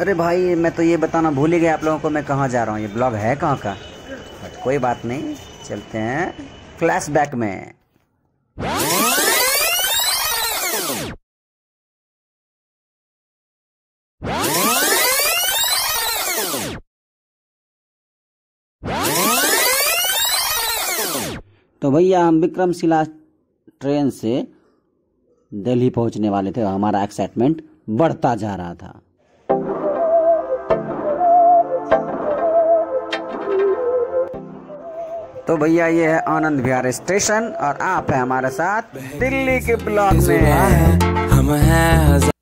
अरे भाई, मैं तो ये बताना भूल ही गया आप लोगों को मैं कहाँ जा रहा हूँ। ये ब्लॉग है कहाँ का? बट कोई बात नहीं, चलते हैं फ्लैशबैक में। तो भैया, हम विक्रमशिला ट्रेन से दिल्ली पहुँचने वाले थे हमारा एक्साइटमेंट बढ़ता जा रहा था। तो भैया, ये है आनंद विहार स्टेशन और आप है हमारे साथ दिल्ली के ब्लॉक में। हम हैं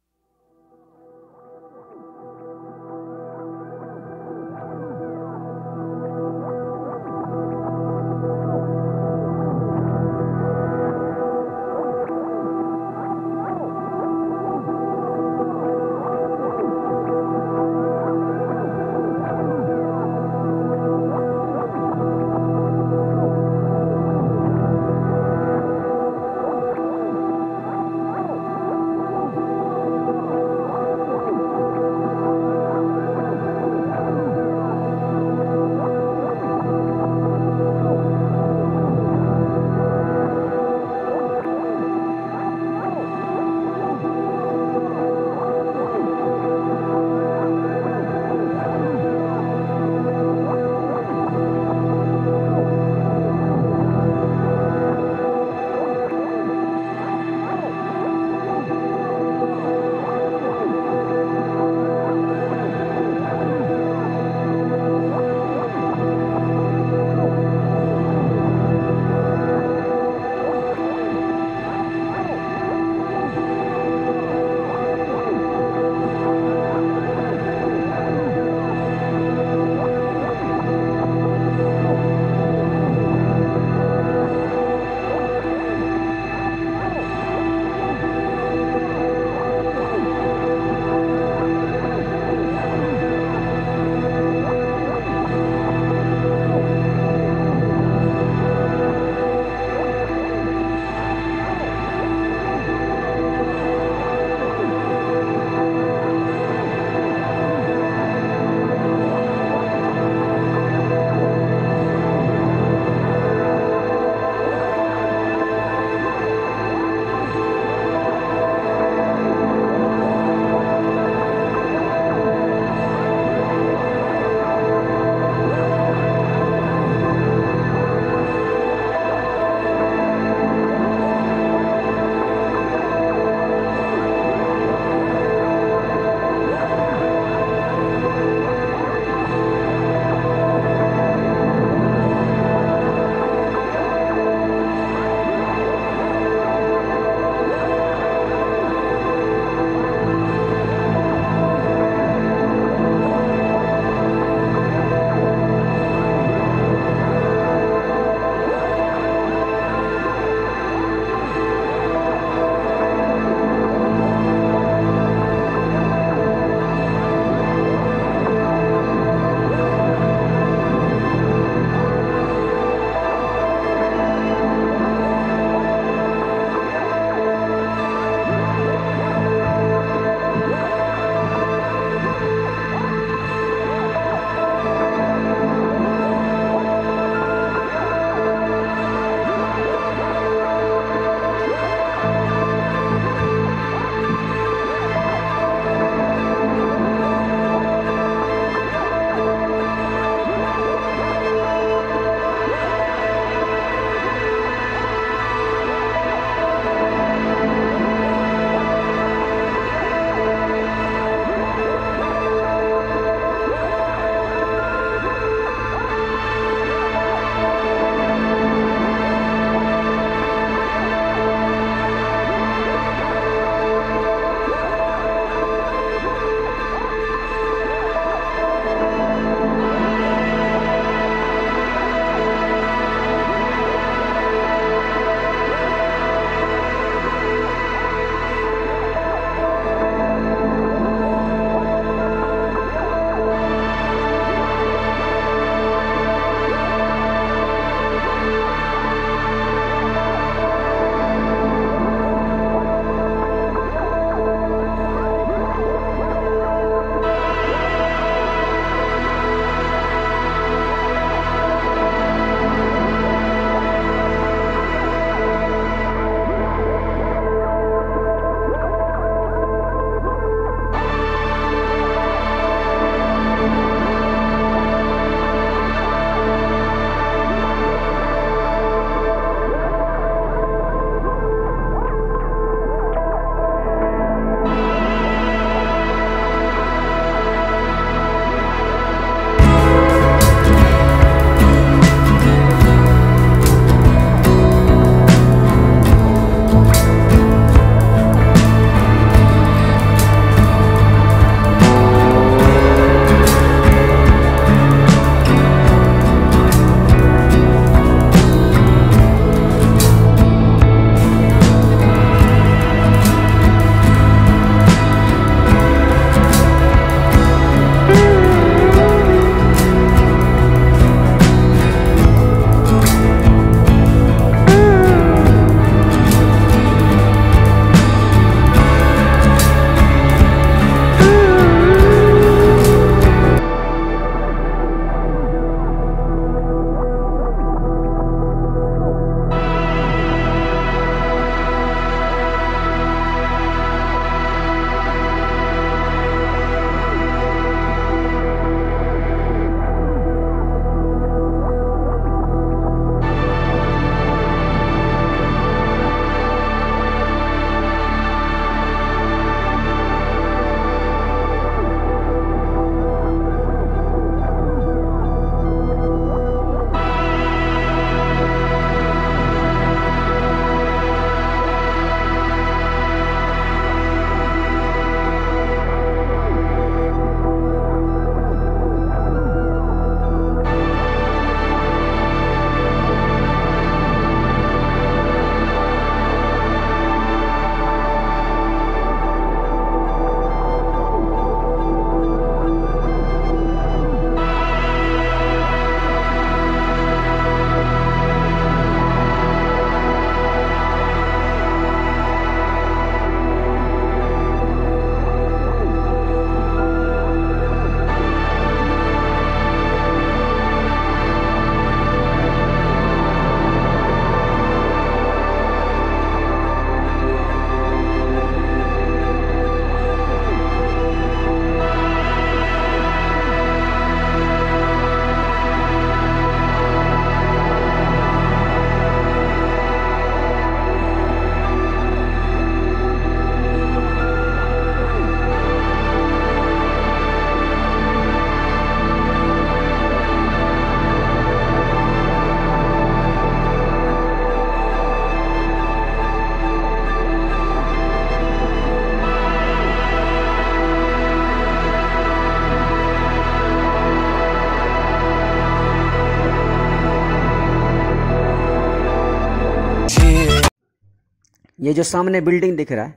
ये जो सामने बिल्डिंग दिख रहा है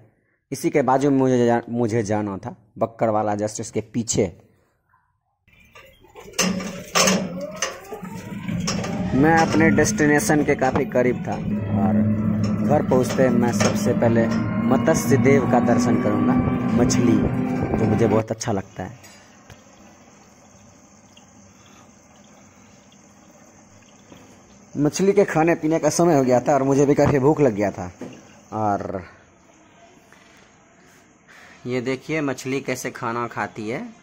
इसी के बाजू में मुझे जा, मुझे जाना था बक्कर वाला जस्ट इसके पीछे। मैं अपने डेस्टिनेशन के काफ़ी करीब था और घर पहुँचते मैं सबसे पहले मत्स्य देव का दर्शन करूँगा मछली जो मुझे बहुत अच्छा लगता है। मछली के खाने पीने का समय हो गया था और मुझे भी काफ़ी भूख लग गया था। और ये देखिए मछली कैसे खाना खाती है।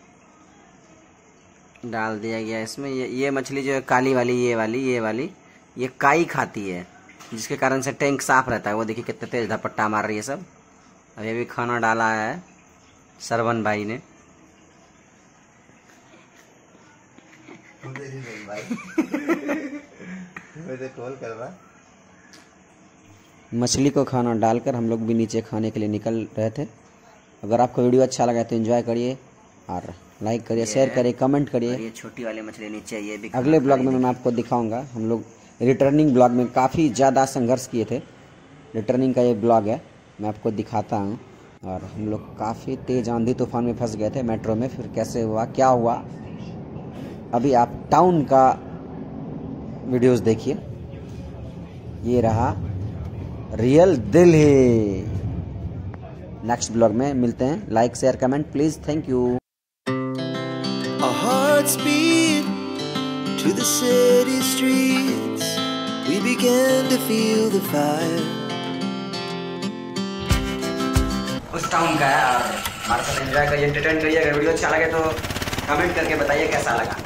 डाल दिया गया इसमें। ये ये मछली जो है काली वाली, ये वाली ये वाली, ये काई खाती है, जिसके कारण से टैंक साफ़ रहता है। वो देखिए कितने तेज धपट्टा मार रही है सब। अभी अभी खाना डाला है सरवन भाई ने। मछली को खाना डालकर हम लोग भी नीचे खाने के लिए निकल रहे थे। अगर आपको वीडियो अच्छा लगा तो एंजॉय करिए और लाइक करिए शेयर करिए कमेंट करिए। ये छोटी वाली मछली नीचे ये भी अगले ब्लॉग में मैं आपको दिखाऊँगा। हम लोग रिटर्निंग ब्लॉग में काफ़ी ज़्यादा संघर्ष किए थे। रिटर्निंग का ये ब्लॉग है मैं आपको दिखाता हूँ। और हम लोग काफ़ी तेज़ आंधी तूफ़ान में फंस गए थे मेट्रो में। फिर कैसे हुआ क्या हुआ? अभी आप टाउन का वीडियोस देखिए। ये रहा रियल दिल ही नेक्स्ट ब्लॉग में मिलते हैं। Like share comment please thank you to the city streets. We began to feel the fire. उस टाउन का है और हमारे साथ एंजॉय करिए एंटरटेन करिए। अगर वीडियो अच्छा लगे तो कमेंट करके बताइए कैसा लगा।